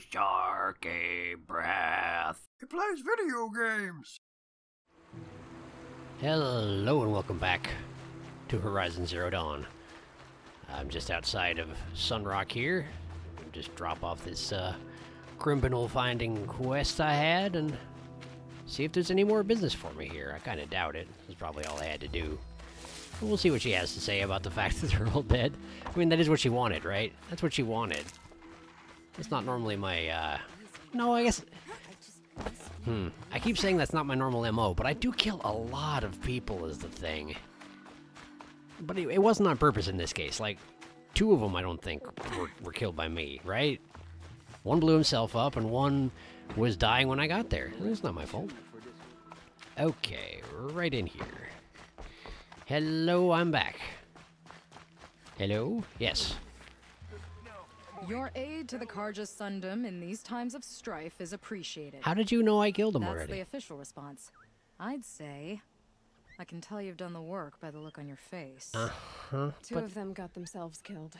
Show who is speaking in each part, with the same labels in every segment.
Speaker 1: sharky breath.
Speaker 2: He plays video games.
Speaker 3: Hello and welcome back to Horizon Zero Dawn. I'm just outside of Sunrock here. Just drop off this uh, criminal finding quest I had and see if there's any more business for me here. I kind of doubt it. That's probably all I had to do. But we'll see what she has to say about the fact that they're all dead. I mean, that is what she wanted, right? That's what she wanted. That's not normally my, uh... No, I guess... Hmm. I keep saying that's not my normal MO, but I do kill a lot of people is the thing. But it, it wasn't on purpose in this case. Like, two of them I don't think were, were killed by me, right? One blew himself up, and one was dying when I got there. It's not my fault. Okay, right in here. Hello, I'm back. Hello? Yes.
Speaker 4: Your aid to the Carja Sundom in these times of strife is appreciated.
Speaker 3: How did you know I killed him
Speaker 4: That's
Speaker 3: already?
Speaker 4: the official response. I'd say I can tell you've done the work by the look on your face.
Speaker 3: Uh-huh.
Speaker 5: Two
Speaker 3: But-
Speaker 5: of them got themselves killed.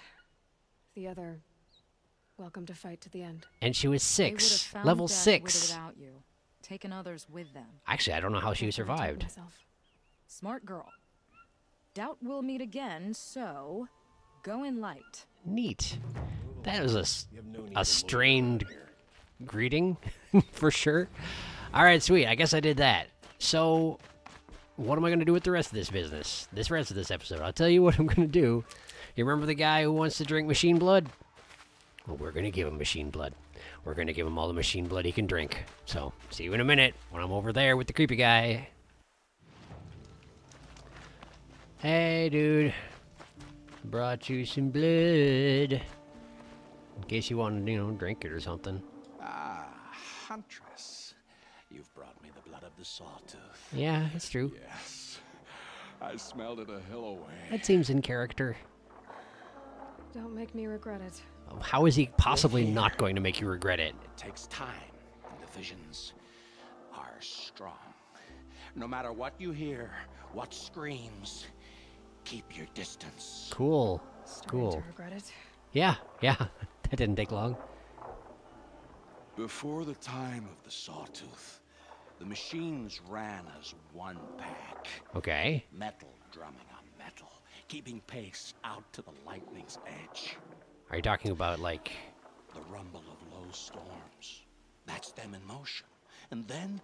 Speaker 5: The other, welcome to fight to the end.
Speaker 3: And she was
Speaker 4: They would have
Speaker 3: six.
Speaker 4: found
Speaker 3: Level
Speaker 4: death
Speaker 3: six.
Speaker 4: Without you, taken others with them.
Speaker 3: Actually, I don't know how she
Speaker 5: That's what I told
Speaker 3: survived.
Speaker 4: Smart girl. Doubt we'll meet again, so go in light.
Speaker 3: Neat. That was a strained greeting, for sure. All right, sweet. I guess I did that. So, what am I going to do with the rest of this business? This rest of this episode? I'll tell you what I'm going to do. You remember the guy who wants to drink machine blood? Well, we're going to give him machine blood. We're going to give him all the machine blood he can drink. So, see you in a minute when I'm over there with the creepy guy. Hey, dude. Brought you some blood. In case you want to, you know, drink it or something.
Speaker 6: Ah, Huntress. You've brought me the blood of the sawtooth.
Speaker 3: Yeah, it's true.
Speaker 6: Yes. I smelled it a hill away.
Speaker 3: That seems in character.
Speaker 5: Don't make me regret it.
Speaker 3: How is he possibly not going to make you regret it?
Speaker 6: It takes time, and the visions are strong. No matter what you hear, what screams, keep your distance.
Speaker 3: Cool.
Speaker 5: Starting
Speaker 3: Cool.
Speaker 5: to regret it.
Speaker 3: Yeah, yeah. That didn't take long.
Speaker 6: Before the time of the sawtooth, the machines ran as one pack.
Speaker 3: Okay.
Speaker 6: Metal drumming on metal, keeping pace out to the lightning's edge.
Speaker 3: Are you talking about, like.
Speaker 6: The rumble of low storms. That's them in motion. And then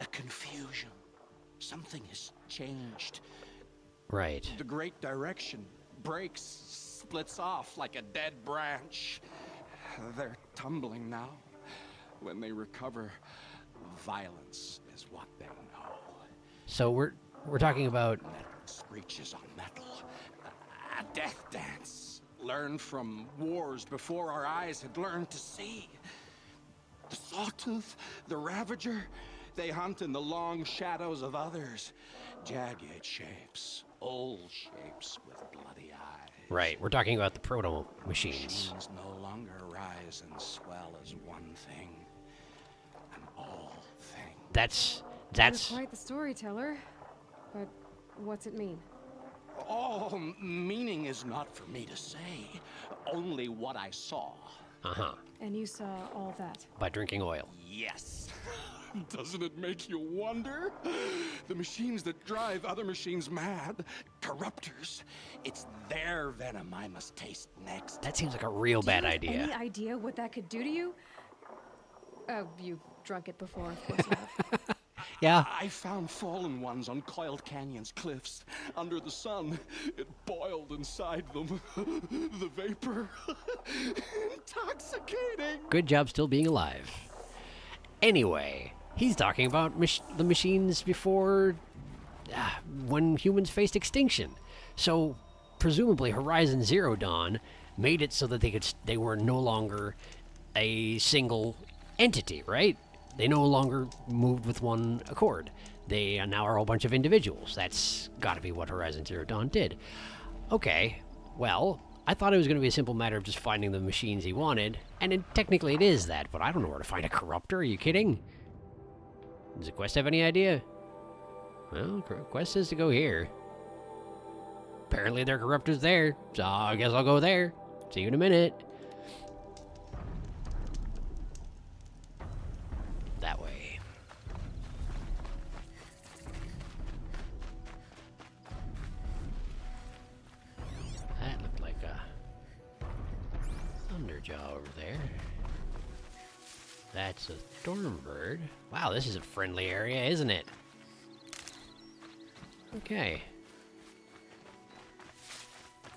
Speaker 6: a confusion. Something has changed.
Speaker 3: Right.
Speaker 6: The great direction breaks, splits off like a dead branch. They're tumbling now. When they recover, violence is what they know.
Speaker 3: So we're we're talking about
Speaker 6: Metal screeches on metal. A death dance. Learned from wars before our eyes had learned to see. The sawtooth, the ravager, they hunt in the long shadows of others. Jagged shapes, old shapes with bloody eyes.
Speaker 3: right. We're talking about the proto machines.
Speaker 6: Machines no longer rise and swell as one thing, an all thing.
Speaker 3: That's
Speaker 5: You're
Speaker 3: that's
Speaker 5: quite the storyteller. But what's it mean?
Speaker 6: Oh, meaning is not for me to say, only what I saw.
Speaker 3: uh-huh.
Speaker 5: And you saw all that.
Speaker 3: By drinking oil.
Speaker 6: Yes. Doesn't it make you wonder? The machines that drive other machines mad, corruptors, it's their venom I must taste next.
Speaker 3: That seems like a real
Speaker 5: Do
Speaker 3: bad
Speaker 5: you have
Speaker 3: idea.
Speaker 5: Any idea what that could do to you? Oh, you've drunk it before, of course you have.
Speaker 3: Yeah.
Speaker 6: I found fallen ones on Coiled Canyon's cliffs. Under the sun, it boiled inside them. the vapor. Intoxicating.
Speaker 3: Good job still being alive. Anyway, he's talking about mach- the machines before ah, when humans faced extinction. So, presumably, Horizon Zero Dawn made it so that they could they were no longer a single entity, right? They no longer moved with one accord. They are now are a whole bunch of individuals. That's got to be what Horizon Zero Dawn did. Okay, well, I thought it was going to be a simple matter of just finding the machines he wanted, and it, technically it is that, but I don't know where to find a corruptor. Are you kidding? Does the quest have any idea? Well, quest says to go here. Apparently their corruptor's there, so I guess I'll go there. See you in a minute. Wow, this is a friendly area, isn't it? Okay.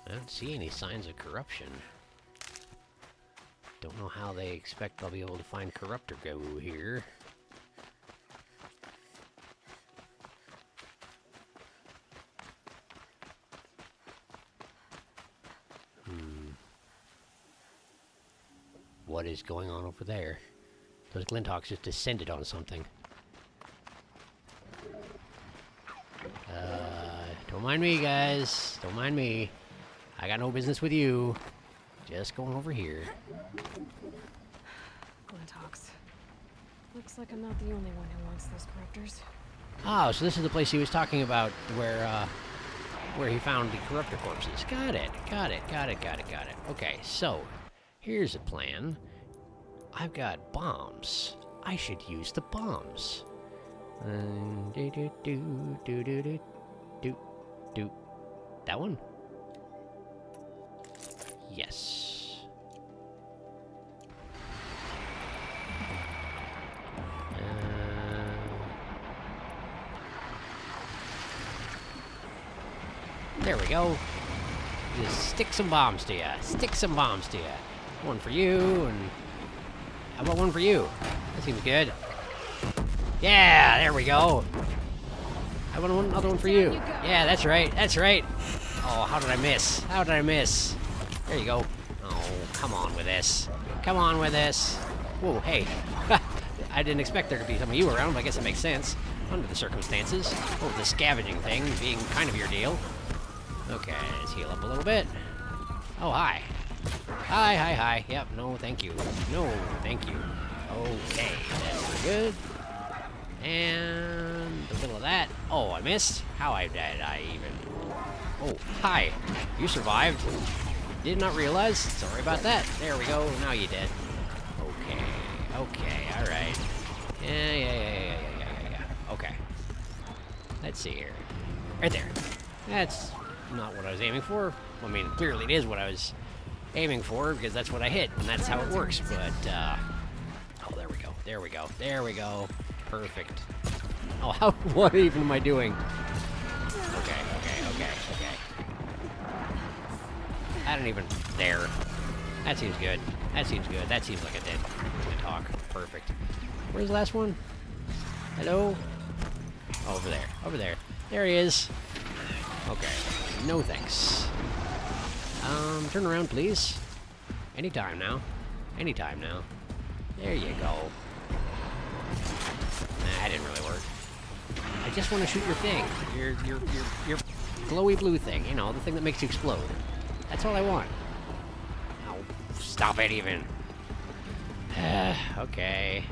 Speaker 3: I don't see any signs of corruption. Don't know how they expect I'll be able to find Corruptor Goo here. Hmm. What is going on over there? Those Glinthawks just descended on something. Uh, don't mind me, guys. Don't mind me. I got no business with you. Just going over here.
Speaker 5: Glinthawks. Looks like I'm not the only one who wants those corruptors.
Speaker 3: Oh, so this is the place he was talking about where, uh, where he found the corruptor corpses. Got it, got it, got it, got it, got it. Okay, so, here's a plan. I've got bombs. I should use the bombs. Um. That one? Yes. Uh, There we go. Just stick some bombs to ya. Stick some bombs to ya. One for you, and how about one for you? That seems good. Yeah, there we go. I want one, another one for you? Yeah, that's right. That's right. Oh, how did I miss? How did I miss? There you go. Oh, come on with this. Come on with this. Whoa, hey. I didn't expect there to be some of you around, but I guess it makes sense under the circumstances. Oh, the scavenging thing being kind of your deal. Okay, let's heal up a little bit. Oh, hi. Hi, hi, hi. Yep, no, thank you. No, thank you. Okay, that's good. And a little of that. Oh, I missed? How I did I even? Oh, hi. You survived. Did not realize. Sorry about that. There we go. Now you did. Okay. Okay. All right. Yeah, yeah, yeah, yeah, yeah, yeah, yeah, yeah. Okay. Let's see here. Right there. That's not what I was aiming for. I mean, clearly it is what I was aiming for because that's what I hit, and that's how it works. But uh, oh, there we go. There we go. There we go. Perfect. Oh, how? What even am I doing? Okay. Okay. Okay. Okay. I don't even. There. That seems good. That seems good. That seems like a dead talk. Perfect. Where's the last one? Hello? Over there. Over there. There he is. Okay. No thanks. Um, turn around, please. Anytime now. Anytime now. There you go. Nah, that didn't really work. I just want to shoot your thing. Your, your, your, your glowy blue thing. You know, the thing that makes you explode. That's all I want. Oh, stop it even. okay. Okay.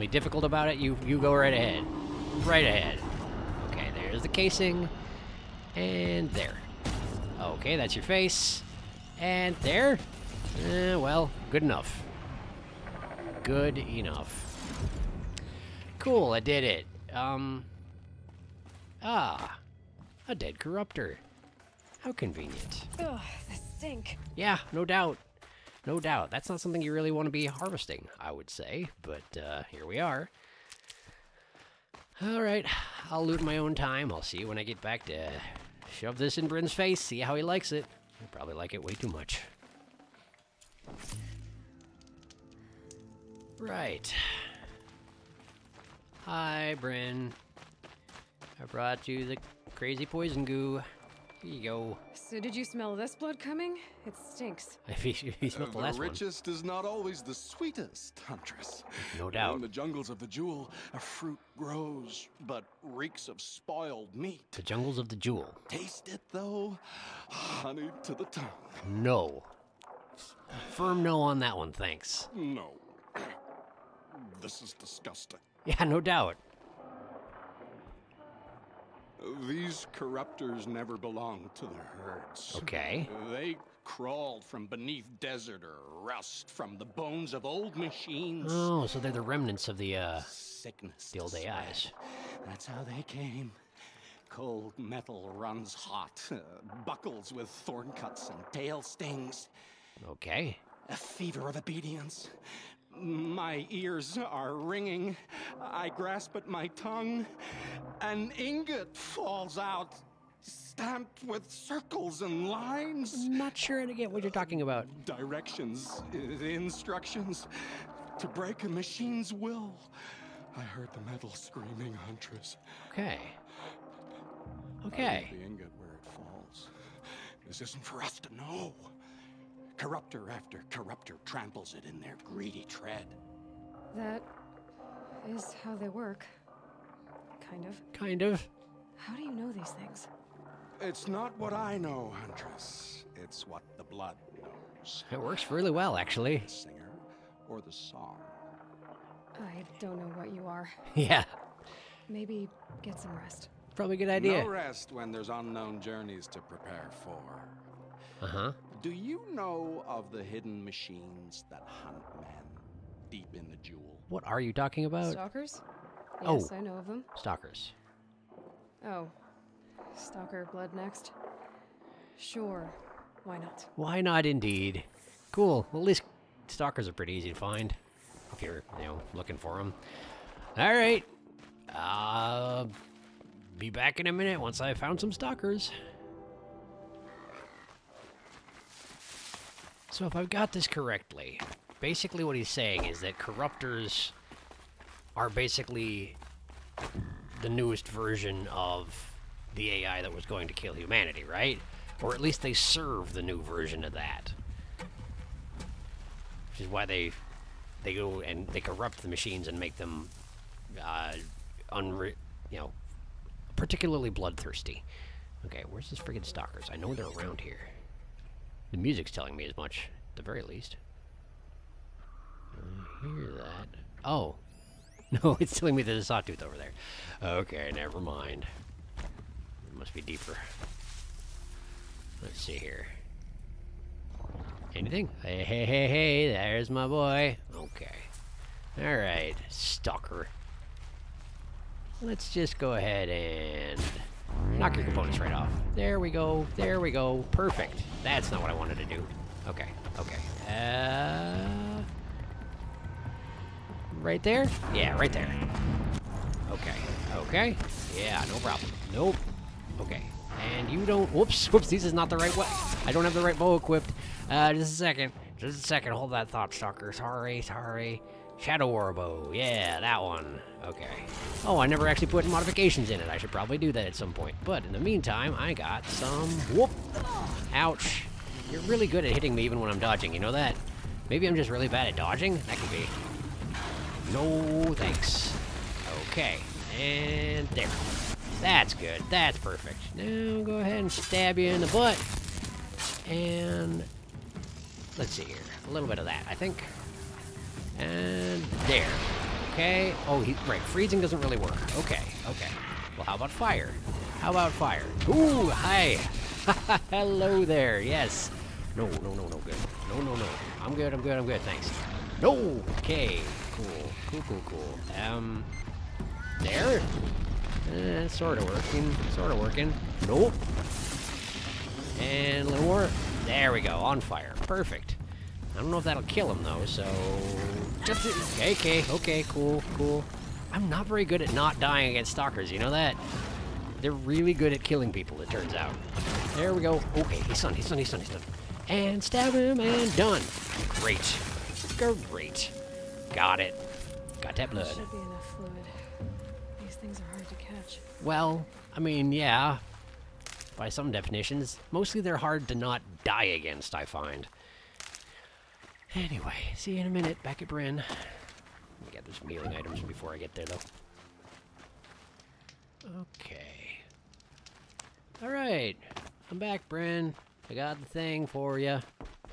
Speaker 3: You want to be difficult about it? You you go right ahead. Right ahead. Okay, there's the casing. And there. Okay, that's your face. And there. Eh, well, good enough. Good enough. Cool, I did it. Um. Ah. A dead corruptor. How convenient.
Speaker 5: Ugh, the stink.
Speaker 3: Yeah, no doubt. No doubt. That's not something you really want to be harvesting, I would say. But uh, here we are. All right, I'll loot my own time. I'll see you when I get back to shove this in Brin's face, see how he likes it. He'll probably like it way too much. Right. Hi, Brin. I brought you the crazy poison goo. Here you go.
Speaker 5: So did you smell this blood coming? It stinks.
Speaker 3: If you, if you uh, smelled the
Speaker 6: the
Speaker 3: last one.
Speaker 6: richest is not always the sweetest, Huntress.
Speaker 3: No doubt.
Speaker 6: In the jungles of the jewel, a fruit grows, but reeks of spoiled meat.
Speaker 3: The jungles of the jewel.
Speaker 6: Taste it, though. Honey to the tongue.
Speaker 3: No. Firm no on that one, thanks.
Speaker 6: No. This is disgusting.
Speaker 3: Yeah, no doubt.
Speaker 6: These corruptors never belonged to the herds.
Speaker 3: Okay.
Speaker 6: They crawled from beneath desert or rust from the bones of old machines.
Speaker 3: Oh, so they're the remnants of the, uh,
Speaker 6: Sickness.
Speaker 3: the old AIs.
Speaker 6: That's how they came. Cold metal runs hot, uh, buckles with thorn cuts and tail stings.
Speaker 3: Okay.
Speaker 6: A fever of obedience. My ears are ringing. I grasp at my tongue. An ingot falls out, stamped with circles and lines.
Speaker 3: I'm not sure get what you're talking about.
Speaker 6: Directions, instructions to break a machine's will. I heard the metal screaming, Huntress.
Speaker 3: Okay. Okay.
Speaker 6: the ingot where it falls. This isn't for us to know. Corruptor after corruptor tramples it in their greedy tread.
Speaker 5: That is how they work. Kind of.
Speaker 3: Kind of.
Speaker 5: How do you know these things?
Speaker 6: It's not what I know, Huntress. It's what the blood knows.
Speaker 3: It works really well, actually.
Speaker 6: The singer or the song.
Speaker 5: I don't know what you are.
Speaker 3: Yeah.
Speaker 5: Maybe get some rest.
Speaker 3: Probably a good idea.
Speaker 6: No rest when there's unknown journeys to prepare for.
Speaker 3: Uh huh.
Speaker 6: Do you know of the hidden machines that hunt men deep in the jewel?
Speaker 3: What are you talking about?
Speaker 5: Stalkers?
Speaker 3: Oh.
Speaker 5: Yes, I know of them.
Speaker 3: Stalkers.
Speaker 5: Oh. Stalker blood next. Sure. Why not?
Speaker 3: Why not, indeed? Cool. Well, at least stalkers are pretty easy to find if you're, you know, looking for them. All right. Uh, be back in a minute once I found some stalkers. So if I've got this correctly, basically what he's saying is that corruptors are basically the newest version of the AI that was going to kill humanity, right? Or at least they serve the new version of that. Which is why they they go and they corrupt the machines and make them uh, unre- you know, particularly bloodthirsty. Okay, where's this friggin' stalkers? I know they're around here. The music's telling me as much, at the very least. I hear that. Oh. No, it's telling me there's a sawtooth over there. Okay, never mind. It must be deeper. Let's see here. Anything? Hey, hey, hey, hey, there's my boy. Okay. Alright, stalker. Let's just go ahead and knock your components right off. There we go, there we go. Perfect. That's not what I wanted to do. Okay, okay. Uh, right there? Yeah, right there. Okay, okay. Yeah, no problem. Nope. Okay. And you don't. Whoops, whoops, this is not the right way. I don't have the right bow equipped. Uh, just a second. Just a second. Hold that thought, Stalker. Sorry, sorry. Shadow War bow. Yeah, that one. Okay. Oh, I never actually put modifications in it. I should probably do that at some point. But in the meantime, I got some. Whoop. Ouch. You're really good at hitting me even when I'm dodging. You know that? Maybe I'm just really bad at dodging? That could be. No, thanks. Okay. And there. That's good. That's perfect. Now go ahead and stab you in the butt. And let's see here. A little bit of that, I think. And there. Okay. Oh, he right. Freezing doesn't really work. Okay. Okay. Well, how about fire? How about fire? Ooh, hi. Hello there. Yes. No, no, no, no, good. No, no, no. I'm good. I'm good. I'm good. Thanks. No. Okay. Cool. Cool. Cool. Cool. Um. There. Eh, sort of working. Sort of working. Nope. And a little more. There we go. On fire. Perfect. I don't know if that'll kill him though. So just okay. Okay. Okay. Cool. Cool. I'm not very good at not dying against stalkers. You know that? They're really good at killing people. It turns out. There we go. Okay. He's done. He's done. He's done. He's done. And stab him. And done. Great. Great. Got it. Got that blood.
Speaker 5: Should be enough fluid. These things are hard to catch.
Speaker 3: Well, I mean, yeah. By some definitions, mostly they're hard to not die against, I find. Anyway, see you in a minute. Back at Brin. Let me get those healing items before I get there, though. Okay. Alright. I'm back, Brin. I got the thing for you.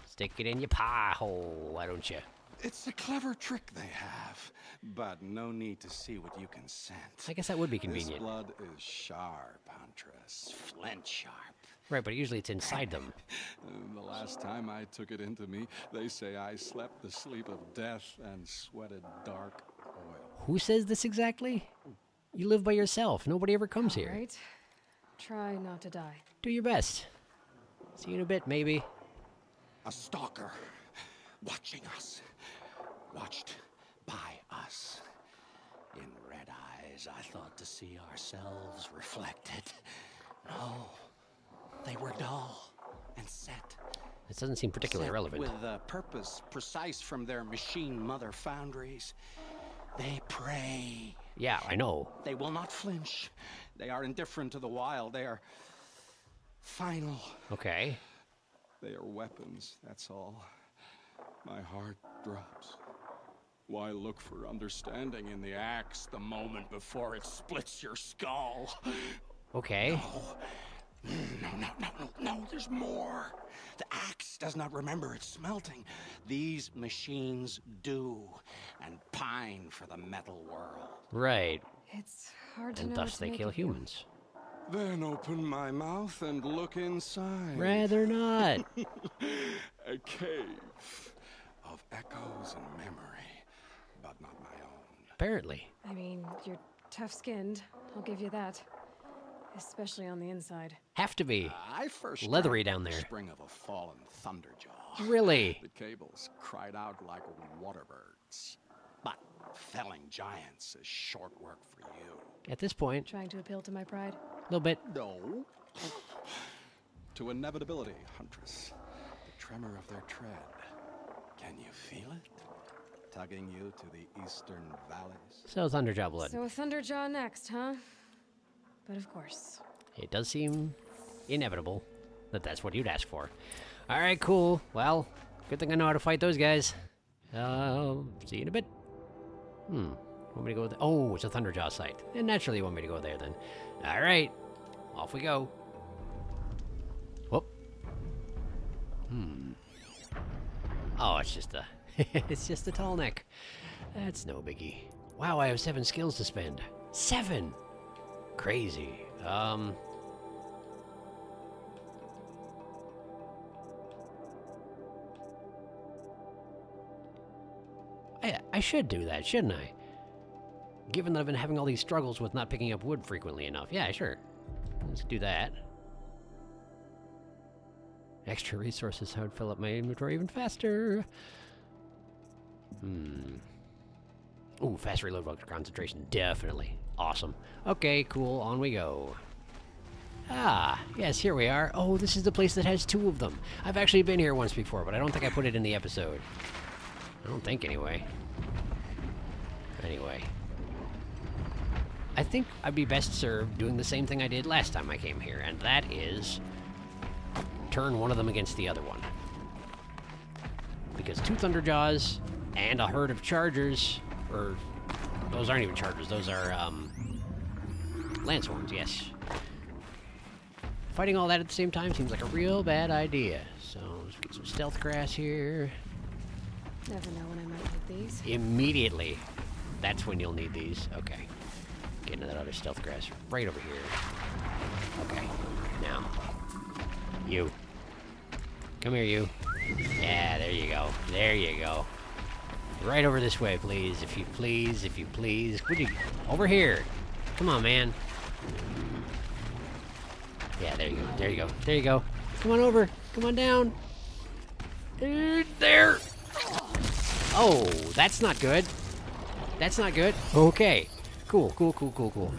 Speaker 3: Stick it in your pie hole, why don't you?
Speaker 6: It's a clever trick they have, but no need to see what you can sense.
Speaker 3: I guess that would be convenient.
Speaker 6: This
Speaker 3: convenient.
Speaker 6: blood is sharp, Huntress. Flint sharp.
Speaker 3: Right, but usually it's inside them.
Speaker 6: The last time I took it into me, they say I slept the sleep of death and sweated dark oil.
Speaker 3: Who says this exactly? You live by yourself. Nobody ever comes here.
Speaker 5: Right? Try not to die.
Speaker 3: Do your best. See you in a bit, maybe.
Speaker 6: A stalker watching us. Watched by us. In red eyes, I thought to see ourselves reflected. No, they were dull and set.
Speaker 3: This doesn't seem particularly
Speaker 6: set
Speaker 3: relevant.
Speaker 6: With a purpose precise from their machine mother foundries. They pray.
Speaker 3: Yeah, I know.
Speaker 6: They will not flinch. They are indifferent to the wild. They are final.
Speaker 3: Okay.
Speaker 6: They are weapons, that's all. My heart drops. Why look for understanding in the axe the moment before it splits your skull?
Speaker 3: Okay.
Speaker 6: No, Mm, no, no, no, no, no, there's more. The axe does not remember its smelting. These machines do, and pine for the metal world.
Speaker 3: Right.
Speaker 5: It's hard to
Speaker 3: And
Speaker 5: know. what
Speaker 3: thus they kill humans.
Speaker 6: Then open my mouth and look inside.
Speaker 3: Rather not.
Speaker 6: A cave of echoes and memory, but not my own.
Speaker 3: Apparently.
Speaker 5: I mean, you're tough-skinned. I'll give you that. Especially on the inside.
Speaker 3: Have to be.
Speaker 6: Uh, I first
Speaker 3: Leathery
Speaker 6: drank
Speaker 3: down
Speaker 6: the
Speaker 3: there.
Speaker 6: Spring of a fallen thunderjaw.
Speaker 3: Really?
Speaker 6: The cables cried out like water birds. But felling giants is short work for you.
Speaker 3: At this point,
Speaker 5: Trying to appeal to my pride.
Speaker 3: a little bit.
Speaker 6: No. to inevitability, Huntress. The tremor of their tread. Can you feel it? Tugging you to the eastern valleys.
Speaker 3: So Thunderjaw blood.
Speaker 5: So a Thunderjaw next, huh? But of course.
Speaker 3: It does seem inevitable that that's what you'd ask for. All right, cool. Well, good thing I know how to fight those guys. Uh, see you in a bit. Hmm. Want me to go there? Oh, it's a Thunderjaw site. And naturally, you want me to go there then. All right. Off we go. Whoop. Hmm. Oh, it's just a... it's just a Tallneck. That's no biggie. Wow, I have seven skills to spend. Seven! Crazy. Um... I, I should do that, shouldn't I? Given that I've been having all these struggles with not picking up wood frequently enough. Yeah, sure. Let's do that. Extra resources, how would fill up my inventory even faster. Hmm. Ooh, fast reload concentration. Definitely. Awesome. Okay, cool. On we go. Ah, yes, here we are. Oh, this is the place that has two of them. I've actually been here once before, but I don't think I put it in the episode. I don't think, anyway. Anyway. I think I'd be best served doing the same thing I did last time I came here, and that is turn one of them against the other one. Because two Thunderjaws and a herd of Chargers, or those aren't even Chargers, those are um, Lancehorns, yes. Fighting all that at the same time seems like a real bad idea. So let's get some stealth grass here.
Speaker 5: Never know when I might need these.
Speaker 3: Immediately. That's when you'll need these. Okay. Get into that other stealth grass right over here. Okay. Now. You. Come here, you. Yeah, there you go. There you go. Right over this way, please. If you please, if you please. Would you... Over here. Come on, man. Yeah, there you go. There you go. There you go. Come on over. Come on down. There. Oh, that's not good. That's not good. Okay. Cool, cool, cool, cool, cool.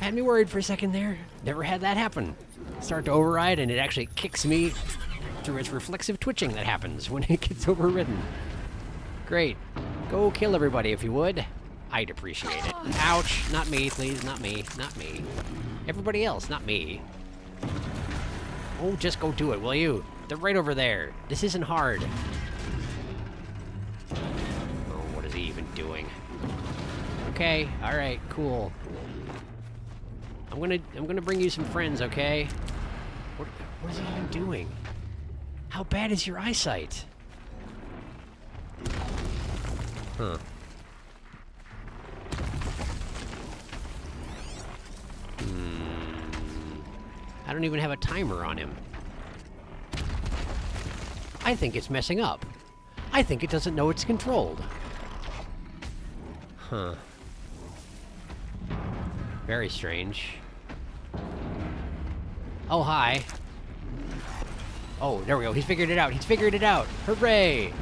Speaker 3: Had me worried for a second there. Never had that happen. Start to override and it actually kicks me through its reflexive twitching that happens when it gets overridden. Great. Go kill everybody if you would. I'd appreciate it. Ouch. Not me, please. Not me. Not me. Everybody else, not me. Oh, just go do it, will you? They're right over there. This isn't hard. Oh, what is he even doing? Okay, alright, cool. I'm gonna I'm gonna bring you some friends, okay? What what is he even doing? How bad is your eyesight? Huh. Hmm. I don't even have a timer on him. I think it's messing up. I think it doesn't know it's controlled. Huh. Very strange. Oh, hi. Oh, there we go. He's figured it out. He's figured it out. Hooray!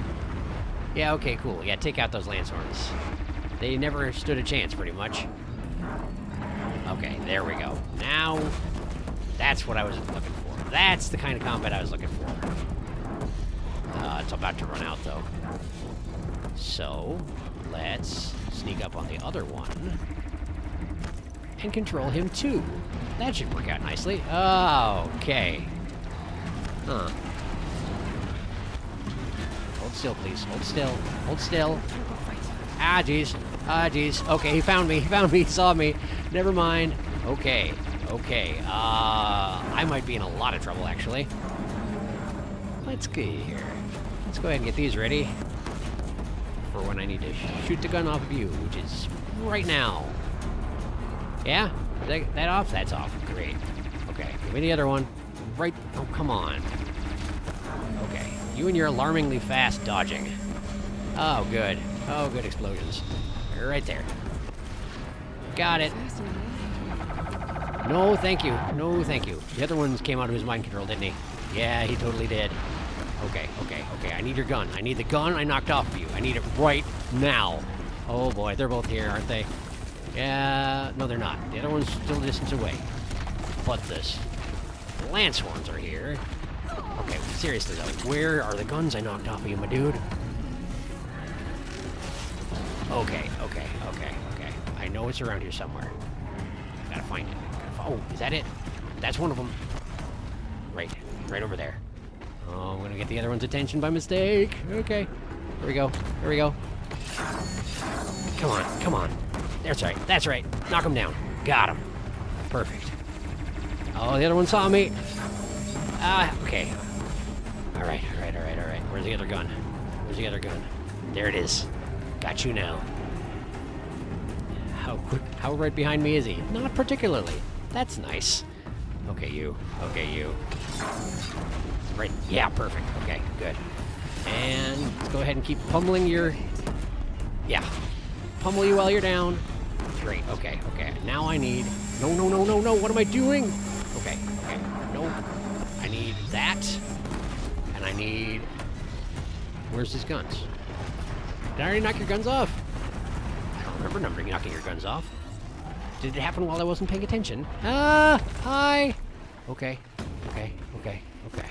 Speaker 3: Yeah, okay, cool. Yeah, take out those Lancehorns. They never stood a chance, pretty much. Okay, there we go. Now, that's what I was looking for. That's the kind of combat I was looking for. Uh, it's about to run out, though. So, let's sneak up on the other one and control him, too. That should work out nicely. Oh, okay. Huh. Hold still, please. Hold still. Hold still. Ah, jeez. Ah, jeez. Okay, he found me. He found me. He saw me. Never mind. Okay. Okay. Uh, I might be in a lot of trouble, actually. Let's get here. Let's go ahead and get these ready for when I need to shoot the gun off of you, which is right now. Yeah? That, that off? That's off. Great. Okay. Give me the other one. Right. Oh, come on. You and your alarmingly fast dodging. Oh, good. Oh, good explosions. Right there. Got it. No, thank you. No, thank you. The other ones came out of his mind control, didn't he? Yeah, he totally did. Okay, okay, okay. I need your gun. I need the gun I knocked off of you. I need it right now. Oh boy, they're both here, aren't they? Yeah, no, they're not. The other one's still a distance away. But this. Lancehorns are here. Okay, seriously though, where are the guns I knocked off of you, my dude? Okay, okay, okay, okay. I know it's around here somewhere. I Gotta find it. Gotta oh, is that it? That's one of them. Right, right over there. Oh, I'm gonna get the other one's attention by mistake. Okay. Here we go. Here we go. Come on, come on. That's right, that's right. Knock him down. Got him. Perfect. Oh, the other one saw me. Ah, okay. All right, all right, all right, all right. Where's the other gun? Where's the other gun? There it is. Got you now. How? How right behind me is he? Not particularly. That's nice. Okay, you. Okay, you. Right. Yeah, perfect. Okay, good. And let's go ahead and keep pummeling your. Yeah. Pummel you while you're down. Great. Okay, okay. Now I need. No, no, no, no, no. What am I doing? Okay, okay. No. I need that. Need. Where's his guns? Did I already knock your guns off? I don't remember numbering knocking your guns off. Did it happen while I wasn't paying attention? Ah! Hi! Okay. Okay. Okay. Okay.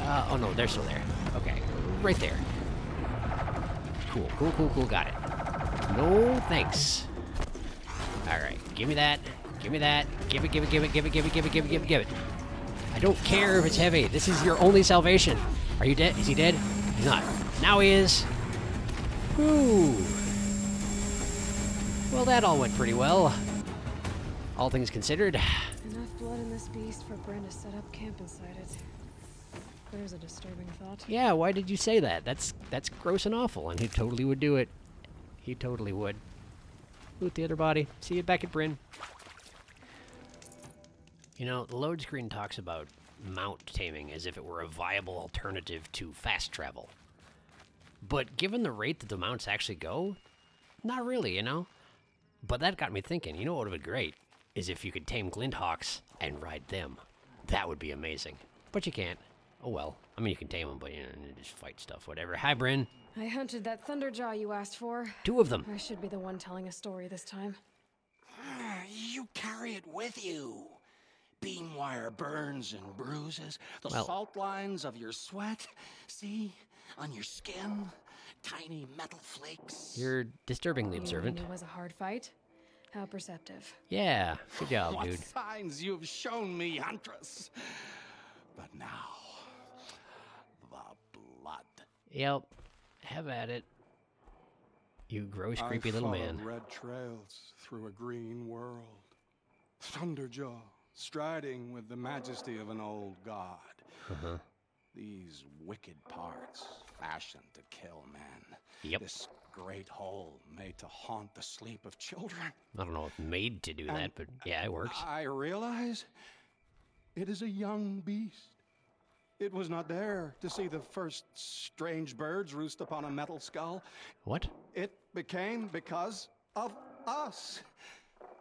Speaker 3: Uh, oh no, they're still there. Okay. Right there. Cool, cool, cool, cool. Got it. No thanks. Alright, give me that. Give me that. Give it, give it, give it, give it, give it, give it, give it, give it, give it. I don't care if it's heavy. This is your only salvation. Are you dead? Is he dead? He's not. Now he is. Whew. Well, that all went pretty well. All things considered.
Speaker 5: Enough blood in this beast for Brin to set up camp inside it. There's a disturbing thought.
Speaker 3: Yeah, why did you say that? That's that's gross and awful, and he totally would do it. He totally would. Loot the other body. See you back at Brin. You know, the load screen talks about mount taming as if it were a viable alternative to fast travel. But given the rate that the mounts actually go, not really, you know? But that got me thinking, you know what would be great? Is if you could tame Glinthawks and ride them. That would be amazing. But you can't. Oh well. I mean, you can tame them, but you know, you just fight stuff, whatever. Hi, Brin.
Speaker 5: I hunted that Thunderjaw you asked for.
Speaker 3: Two of them.
Speaker 5: I should be the one telling a story this time.
Speaker 6: You carry it with you. Beam wire burns and bruises, the
Speaker 3: Well-
Speaker 6: salt lines of your sweat. See? On your skin, tiny metal flakes.
Speaker 3: You're disturbingly observant.
Speaker 5: It was a hard fight. How perceptive.
Speaker 3: Yeah, good job,
Speaker 6: what
Speaker 3: dude.
Speaker 6: signs you've shown me, Huntress. But now, the blood.
Speaker 3: Yep. Have at it. You gross,
Speaker 2: I
Speaker 3: creepy little
Speaker 2: followed
Speaker 3: man.
Speaker 2: red trails through a green world. Thunderjaw, striding with the majesty of an old god.
Speaker 3: Uh-huh.
Speaker 6: These wicked parts fashioned to kill men.
Speaker 3: Yep.
Speaker 6: This great hole made to haunt the sleep of children.
Speaker 3: I don't know if made to do that, but yeah, it works.
Speaker 2: I realize it is a young beast. It was not there to see the first strange birds roost upon a metal skull.
Speaker 3: What?
Speaker 2: It became because of us.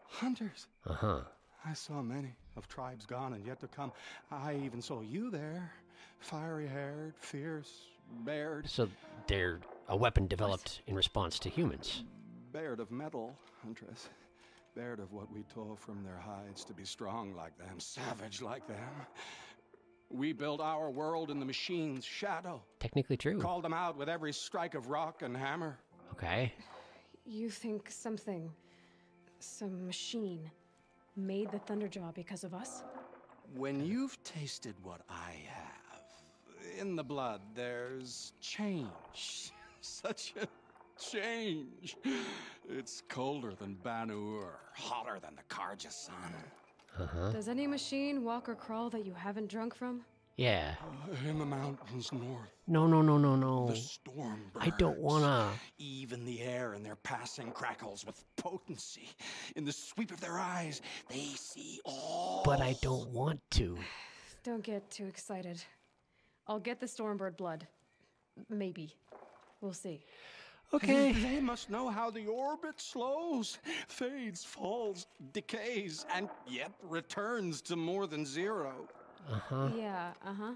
Speaker 6: Hunters.
Speaker 3: Uh huh.
Speaker 6: I saw many of tribes gone and yet to come. I even saw you there, fiery haired, fierce, bared,
Speaker 3: So they're a weapon developed in response to humans.
Speaker 6: bared of metal, Huntress. Bared of what we tore from their hides to be strong like them, savage like them. We built our world in the machine's shadow,
Speaker 3: Technically true.
Speaker 6: called them out with every strike of rock and hammer.
Speaker 3: Okay.
Speaker 5: You think something, some machine, made the Thunderjaw because of us?
Speaker 6: When you've tasted what I have, in the blood there's change. Such a change. It's colder than Banuk, hotter than the Carja sun.
Speaker 3: Uh huh.
Speaker 5: Does any machine walk or crawl that you haven't drunk from?
Speaker 3: Yeah.
Speaker 6: In the mountains north,
Speaker 3: No, no, no, no, no.
Speaker 6: the storm
Speaker 3: I don't wanna.
Speaker 6: Even the air in their passing crackles with potency. In the sweep of their eyes, they see all.
Speaker 3: But I don't want to.
Speaker 5: Don't get too excited. I'll get the Stormbird blood. Maybe. We'll see.
Speaker 3: Okay.
Speaker 6: They must know how the orbit slows, fades, falls, decays, and yet returns to more than zero.
Speaker 3: Uh huh.
Speaker 5: Yeah, uh huh.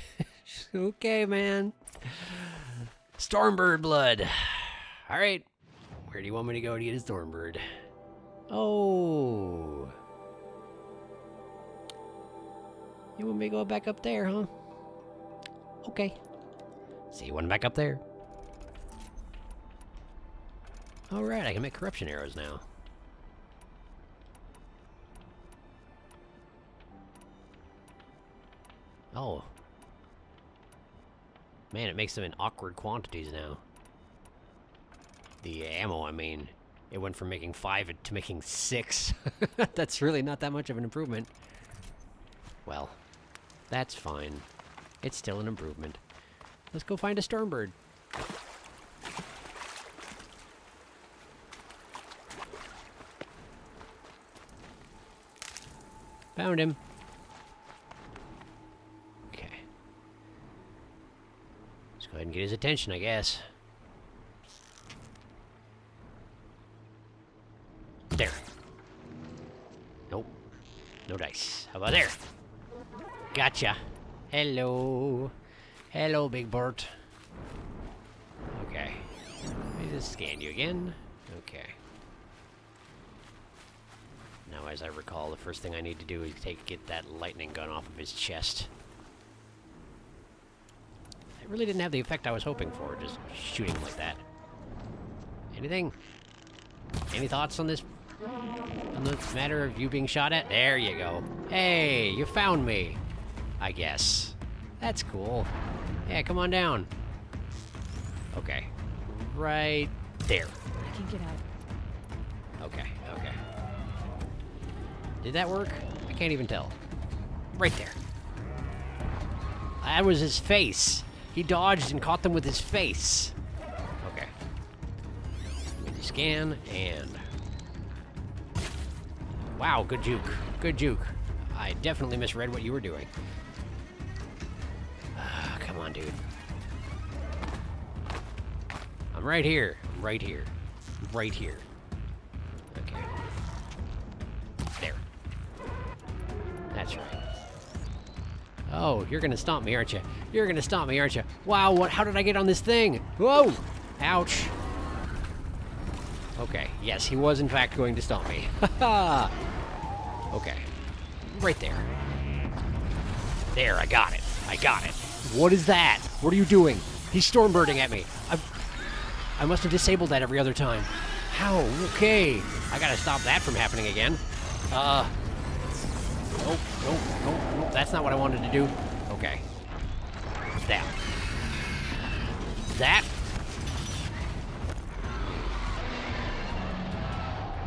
Speaker 3: Okay, man. Stormbird blood. All right. Where do you want me to go to get a Stormbird? Oh. You want me to go back up there, huh? Okay. See you one back up there. All right, I can make corruption arrows now. Oh, Man, it makes them in awkward quantities now. The ammo, I mean. It went from making five to making six. that's really not that much of an improvement. Well, that's fine. It's still an improvement. Let's go find a Stormbird. Found him. Okay. Let's go ahead and get his attention, I guess. There. Nope. No dice. How about there? Gotcha. Hello. Hello, Big Bert. Okay. Let me just scan you again. Okay. Now, as I recall, the first thing I need to do is take get that lightning gun off of his chest. Really didn't have the effect I was hoping for, just shooting like that. Anything? Any thoughts on this? On the matter of you being shot at? There you go. Hey, you found me. I guess. That's cool. Yeah, come on down. Okay. Right there.
Speaker 5: I can get out.
Speaker 3: Okay, okay. Did that work? I can't even tell. Right there. That was his face. He dodged and caught them with his face. Okay. Me scan and. Wow, good juke. Good juke. I definitely misread what you were doing. Ah, come on, dude. I'm right here. I'm right here. Right here. Oh, you're gonna stomp me, aren't you? You're gonna stomp me, aren't you? Wow, what? How did I get on this thing? Whoa! Ouch. Okay, yes, he was in fact going to stomp me. Okay. Right there. There, I got it. I got it. What is that? What are you doing? He's stormbirding at me. I, I must have disabled that every other time. How? Okay. I gotta stop that from happening again. Uh. Nope, nope, nope. That's not what I wanted to do. Okay. That. That.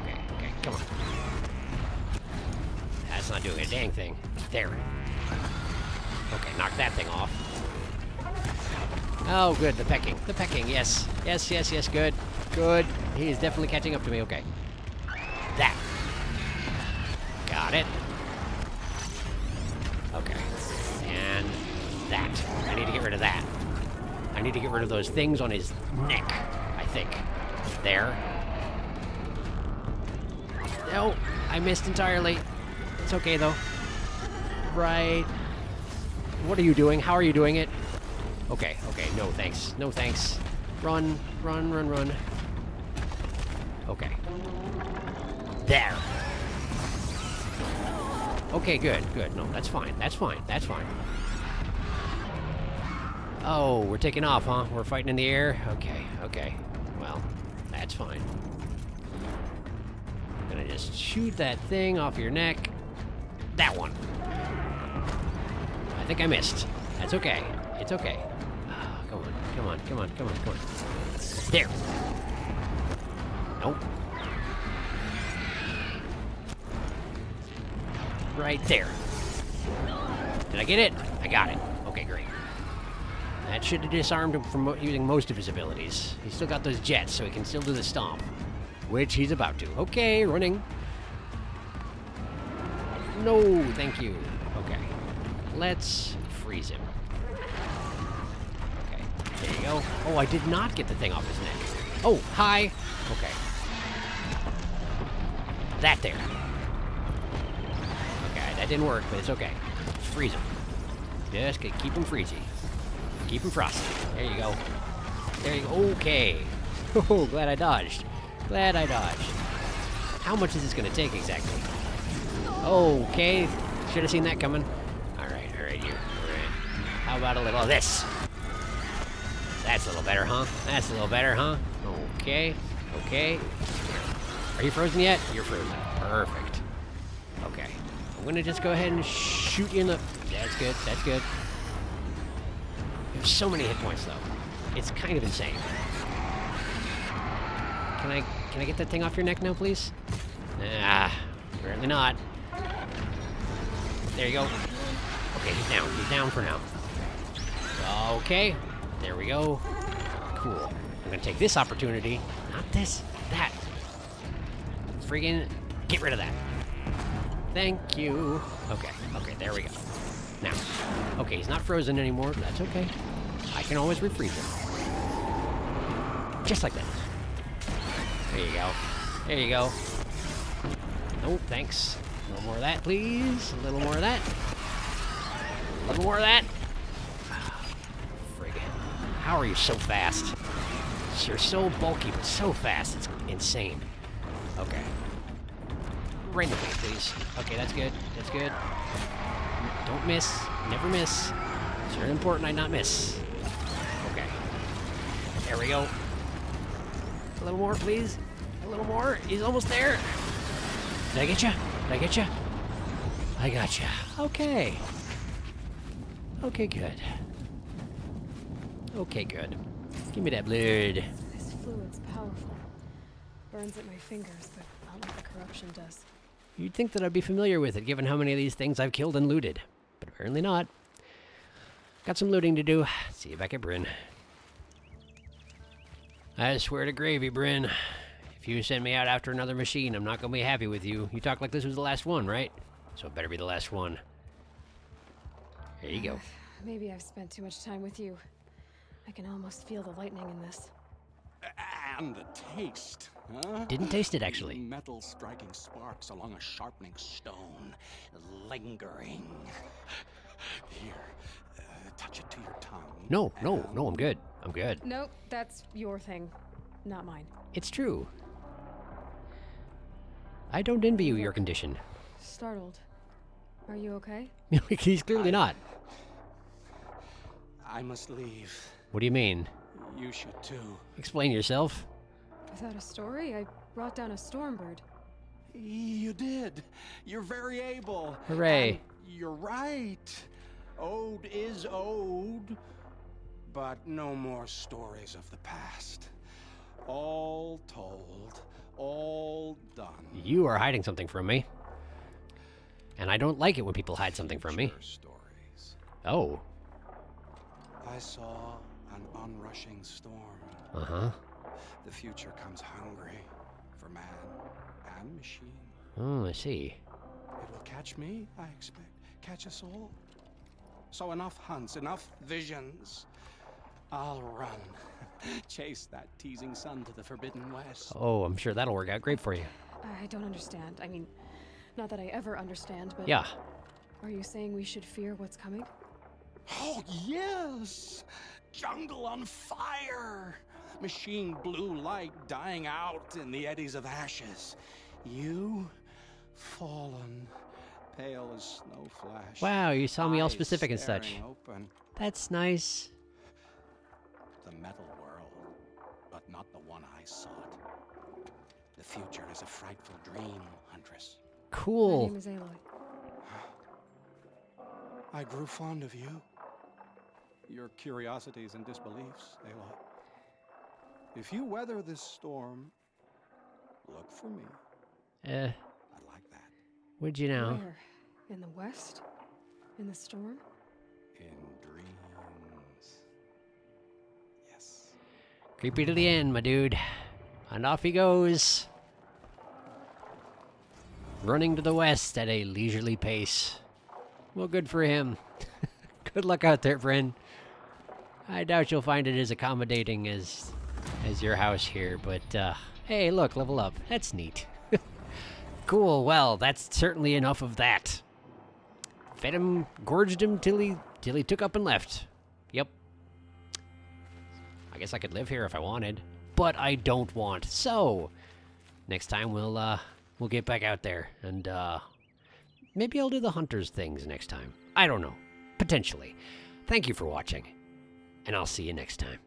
Speaker 3: Okay, okay, come on. That's not doing a dang thing. There. Okay, knock that thing off. Oh, good, the pecking. The pecking, yes. Yes, yes, yes, good. Good. He is definitely catching up to me, okay. I need to get rid of those things on his neck, I think. There. Oh, I missed entirely. It's okay though. Right. What are you doing? How are you doing it? Okay, okay, no thanks. No thanks. Run, run, run, run. Okay. There. Okay, good, good. No, that's fine. That's fine. That's fine. Oh, we're taking off, huh? We're fighting in the air? Okay, okay. Well, that's fine. I'm gonna just shoot that thing off your neck. That one. I think I missed. That's okay. It's okay. Ah, come on, come on, come on, come on, come on. There. Nope. Right there. Did I get it? I got it. Okay, great. That should have disarmed him from using most of his abilities. He's still got those jets, so he can still do the stomp. Which he's about to. Okay, running. No, thank you. Okay. Let's freeze him. Okay, there you go. Oh, I did not get the thing off his neck. Oh, hi. Okay. That there. Okay, that didn't work, but it's okay. Freeze him. Just keep him freezy. Keep him frosty. There you go. There you go. Okay. Oh, glad I dodged. Glad I dodged. How much is this gonna take exactly? Okay. Should have seen that coming. Alright, alright, you. Alright. How about a little of this? That's a little better, huh? That's a little better, huh? Okay. Okay. Are you frozen yet? You're frozen. Perfect. Okay. I'm gonna just go ahead and shoot you in the. That's good. That's good. Have so many hit points, though. It's kind of insane. Can I can I get that thing off your neck now, please? Ah, apparently not. There you go. Okay, he's down. He's down for now. Okay, there we go. Cool. I'm gonna take this opportunity. Not this. That. Friggin' get rid of that. Thank you. Okay, okay, there we go. Now, okay, he's not frozen anymore. That's okay. I can always refreeze him. Just like that. There you go. There you go. No, thanks. A little more of that, please. A little more of that. A little more of that. Ah, friggin'. How are you so fast? You're so bulky, but so fast. It's insane. Okay. Right the please. Okay, that's good. That's good. Don't miss. Never miss. It's very important I not miss. There we go. A little more, please. A little more. He's almost there. Did I get you? Did I get you? I got you. Okay. Okay, good. Okay, good. Give me that blood.
Speaker 5: This fluid's powerful. Burns at my fingers, but not like the corruption does.
Speaker 3: You'd think that I'd be familiar with it, given how many of these things I've killed and looted. But apparently not. Got some looting to do. See you back at Brin. I swear to gravy, Brin. If you send me out after another machine, I'm not gonna be happy with you. You talk like this was the last one, right? So it better be the last one. There you go.
Speaker 5: Maybe I've spent too much time with you. I can almost feel the lightning in this.
Speaker 6: And the taste, huh?
Speaker 3: Didn't taste it, actually.
Speaker 6: Metal striking sparks along a sharpening stone, lingering. Here, touch it to your tongue.
Speaker 3: No, no, no, um, I'm good. I'm good.
Speaker 5: Nope, that's your thing, not mine.
Speaker 3: It's true. I don't envy you your condition.
Speaker 5: Startled. Are you okay?
Speaker 3: He's clearly not.
Speaker 6: I must leave.
Speaker 3: What do you mean?
Speaker 6: You should too.
Speaker 3: Explain yourself.
Speaker 5: Without a story, I brought down a stormbird.
Speaker 6: You did. You're very able.
Speaker 3: Hooray.
Speaker 6: And you're right. Ode is ode. But no more stories of the past. All told, all done.
Speaker 3: You are hiding something from me. And I don't like it when people hide something from me.
Speaker 6: Stories.
Speaker 3: Oh.
Speaker 6: I saw an onrushing storm.
Speaker 3: Uh huh.
Speaker 6: The future comes hungry for man and machine.
Speaker 3: Oh, I see.
Speaker 6: It will catch me, I expect. Catch us all. So enough hunts, enough visions. I'll run. Chase that teasing sun to the forbidden west.
Speaker 3: Oh, I'm sure that'll work out great for you.
Speaker 5: I don't understand. I mean, not that I ever understand, but
Speaker 3: Yeah.
Speaker 5: are you saying we should fear what's coming?
Speaker 6: Oh, yes! Jungle on fire! Machine blue light dying out in the eddies of ashes. You, fallen, pale as snow flash.
Speaker 3: Wow, you saw me all specific and such.
Speaker 6: Open.
Speaker 3: That's nice.
Speaker 6: The metal world, but not the one I sought. The future is a frightful dream, Huntress.
Speaker 5: My
Speaker 3: Cool.
Speaker 5: name is Aloy.
Speaker 6: I grew fond of you. Your curiosities and disbeliefs, Aloy. If you weather this storm, look for me.
Speaker 3: Uh,
Speaker 6: I like that.
Speaker 3: would you know?
Speaker 5: Where? In the west? In the storm?
Speaker 6: In dreams. Yes.
Speaker 3: Creepy to the end, my dude. And off he goes. Running to the west at a leisurely pace. Well, good for him. good luck out there, friend. I doubt you'll find it as accommodating as as your house here, but uh, hey, look, level up. That's neat. cool. Well, that's certainly enough of that. Fed him, gorged him till he till he took up and left. Yep. I guess I could live here if I wanted, but I don't want. So, next time we'll uh we'll get back out there and uh maybe I'll do the hunters things next time. I don't know. Potentially. Thank you for watching, and I'll see you next time.